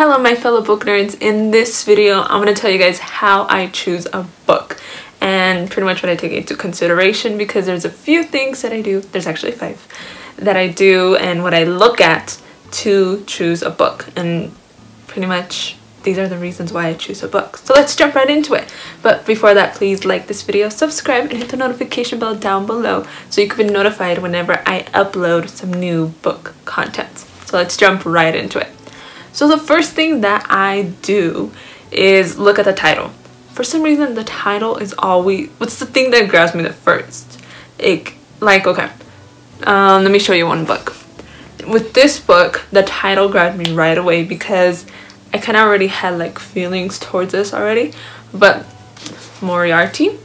Hello my fellow book nerds. In this video I'm going to tell you guys how I choose a book and pretty much what I take into consideration because there's a few things that I do, there's actually five, that I do and what I look at to choose a book and pretty much these are the reasons why I choose a book. So let's jump right into it. But before that, please like this video, subscribe, and hit the notification bell down below so you can be notified whenever I upload some new book content. So let's jump right into it. So the first thing that I do is look at the title. For some reason, the title is always, what's the thing that grabs me the first? It, like, okay, um, let me show you one book. With this book, the title grabbed me right away because I kind of already had like feelings towards this already. But Moriarty,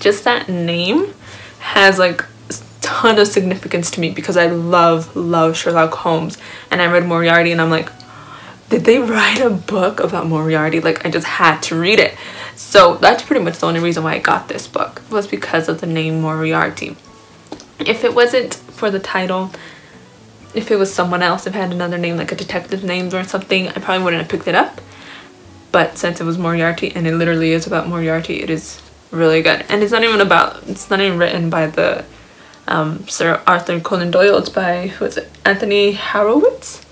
just that name has like ton of significance to me because I love, love Sherlock Holmes. And I read Moriarty and I'm like, did they write a book about Moriarty? Like I just had to read it. So that's pretty much the only reason why I got this book was because of the name Moriarty. If it wasn't for the title, if it was someone else, if it had another name like a detective name or something, I probably wouldn't have picked it up. But since it was Moriarty and it literally is about Moriarty, it is really good. And it's not even about, it's not even written by the um, Sir Arthur Conan Doyle. It's by, is it, Anthony Horowitz?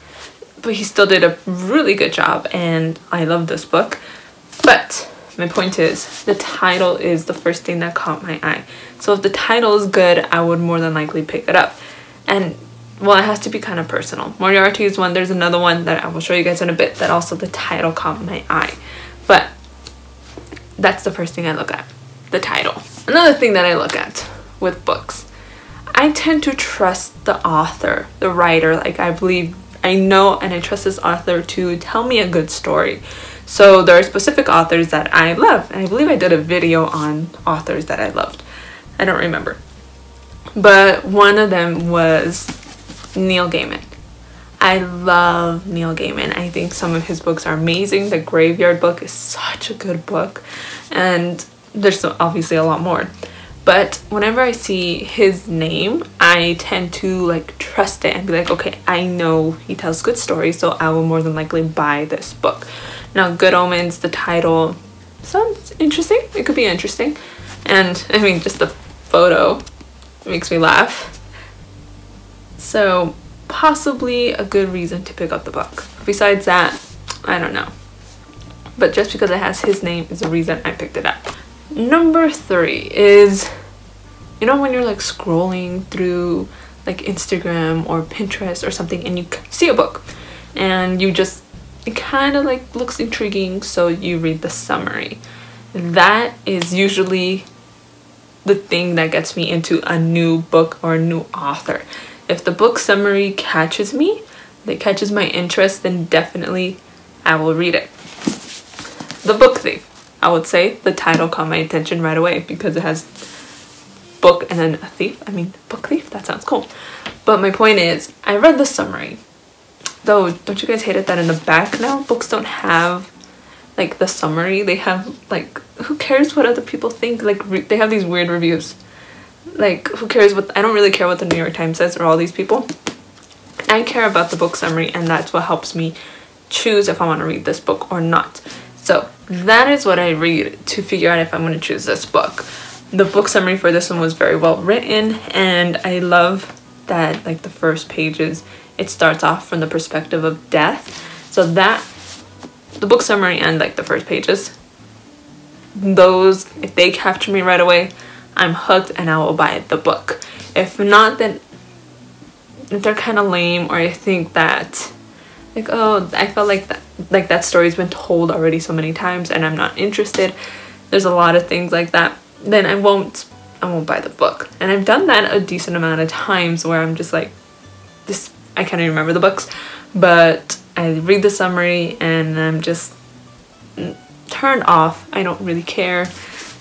But he still did a really good job and I love this book. But my point is, the title is the first thing that caught my eye. So if the title is good, I would more than likely pick it up. And well, it has to be kind of personal. Moriarty is one. There's another one that I will show you guys in a bit that also the title caught my eye. But that's the first thing I look at, the title. Another thing that I look at with books I tend to trust the author, the writer. Like I believe, I know and I trust this author to tell me a good story. So there are specific authors that I love. And I believe I did a video on authors that I loved. I don't remember. But one of them was Neil Gaiman. I love Neil Gaiman. I think some of his books are amazing. The Graveyard Book is such a good book. And there's obviously a lot more but whenever I see his name, I tend to like trust it and be like, okay, I know he tells good stories, so I will more than likely buy this book. Now, Good Omens, the title sounds interesting. It could be interesting. And I mean, just the photo makes me laugh. So, possibly a good reason to pick up the book. Besides that, I don't know. But just because it has his name is the reason I picked it up. Number three is, you know when you're like scrolling through like Instagram or Pinterest or something and you see a book and you just, it kind of like looks intriguing so you read the summary. That is usually the thing that gets me into a new book or a new author. If the book summary catches me, that catches my interest, then definitely I will read it. The Book Thief. I would say the title caught my attention right away because it has book and then a thief. I mean, book thief, that sounds cool. But my point is, I read the summary. Though, don't you guys hate it that in the back now, books don't have like the summary. They have like, who cares what other people think? Like, they have these weird reviews. Like, who cares what, I don't really care what the New York Times says or all these people. I care about the book summary and that's what helps me choose if I want to read this book or not. So that is what I read to figure out if I'm going to choose this book. The book summary for this one was very well written and I love that like the first pages it starts off from the perspective of death. So that the book summary and like the first pages those if they capture me right away I'm hooked and I will buy the book. If not then if they're kind of lame or I think that like oh I felt like that like that story's been told already so many times and I'm not interested. There's a lot of things like that. Then I won't I won't buy the book. And I've done that a decent amount of times where I'm just like this I can't even remember the books but I read the summary and I'm just mm, turned off. I don't really care.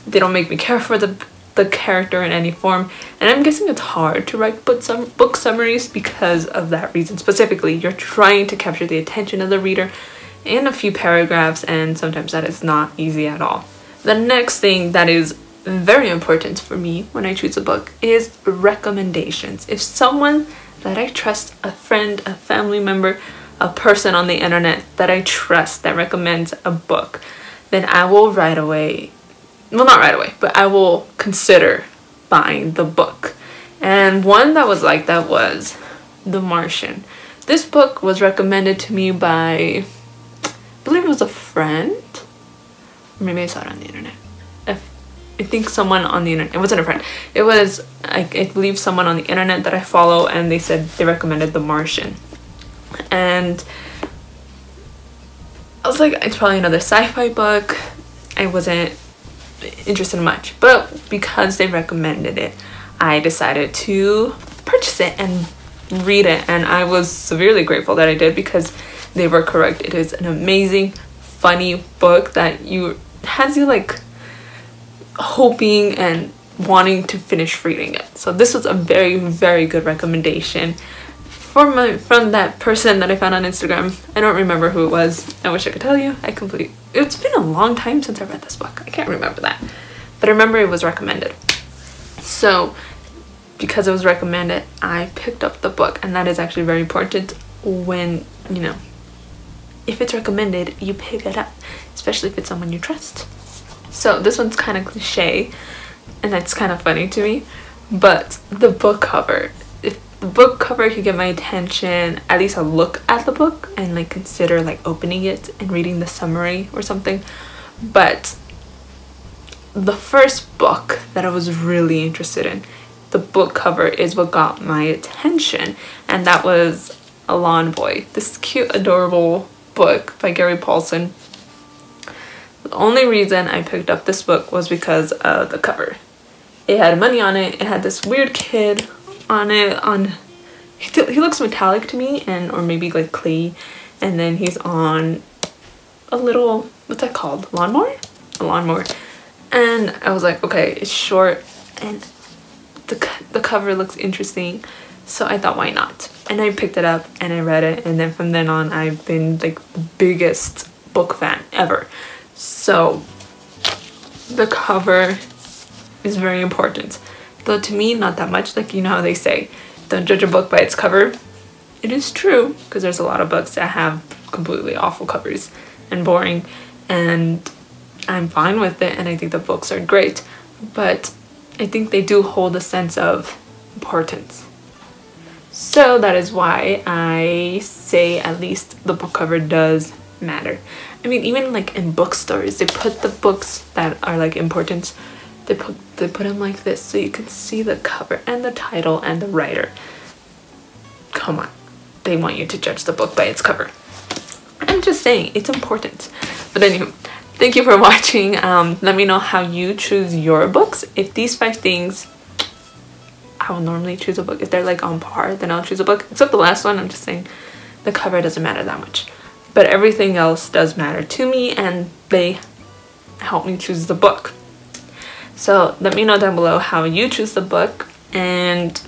They don't make me care for the the character in any form and I'm guessing it's hard to write book, sum book summaries because of that reason specifically you're trying to capture the attention of the reader in a few paragraphs and sometimes that is not easy at all. The next thing that is very important for me when I choose a book is recommendations. If someone that I trust, a friend, a family member, a person on the internet that I trust that recommends a book, then I will right away, well, not right away, but I will consider buying the book. And one that was like that was The Martian. This book was recommended to me by, I believe it was a friend, or maybe I saw it on the internet. I think someone on the internet, it wasn't a friend, it was, I, I believe someone on the internet that I follow and they said they recommended The Martian. And I was like, it's probably another sci-fi book. I wasn't interested in much, but because they recommended it, I decided to purchase it and read it. And I was severely grateful that I did because they were correct. It is an amazing, funny book that you has you like hoping and wanting to finish reading it. So this was a very, very good recommendation from my from that person that I found on Instagram. I don't remember who it was. I wish I could tell you. I complete it's been a long time since I read this book. I can't remember that. But I remember it was recommended. So because it was recommended, I picked up the book and that is actually very important when, you know, if it's recommended, you pick it up, especially if it's someone you trust. So this one's kind of cliche and that's kind of funny to me, but the book cover, book cover could get my attention, at least I'll look at the book and like consider like opening it and reading the summary or something. But the first book that I was really interested in, the book cover is what got my attention and that was A Lawn Boy, this cute adorable book by Gary Paulsen the only reason I picked up this book was because of the cover. It had money on it. It had this weird kid on it. On he, looks metallic to me, and or maybe like clay. And then he's on a little what's that called? Lawnmower? A lawnmower. And I was like, okay, it's short, and the the cover looks interesting. So I thought, why not? And I picked it up and I read it, and then from then on, I've been like the biggest book fan ever. So the cover is very important. Though to me, not that much. Like, you know how they say, don't judge a book by its cover. It is true, because there's a lot of books that have completely awful covers and boring. And I'm fine with it, and I think the books are great. But I think they do hold a sense of importance. So that is why I say at least the book cover does matter. I mean, even like in bookstores, they put the books that are like important, they put they put them like this so you can see the cover and the title and the writer. Come on, they want you to judge the book by its cover. I'm just saying, it's important. But anyway, thank you for watching. Um, let me know how you choose your books. If these five things, I will normally choose a book. If they're like on par, then I'll choose a book. Except the last one, I'm just saying the cover doesn't matter that much but everything else does matter to me and they help me choose the book. So let me know down below how you choose the book and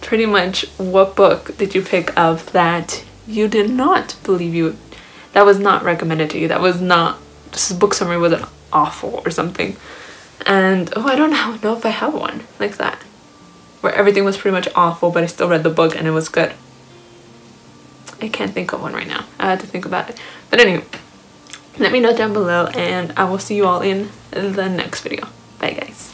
pretty much what book did you pick up that you did not believe you that was not recommended to you that was not this book summary wasn't awful or something and oh I don't know, know if I have one like that where everything was pretty much awful but I still read the book and it was good I can't think of one right now. I had to think about it. But anyway, let me know down below and I will see you all in the next video. Bye guys.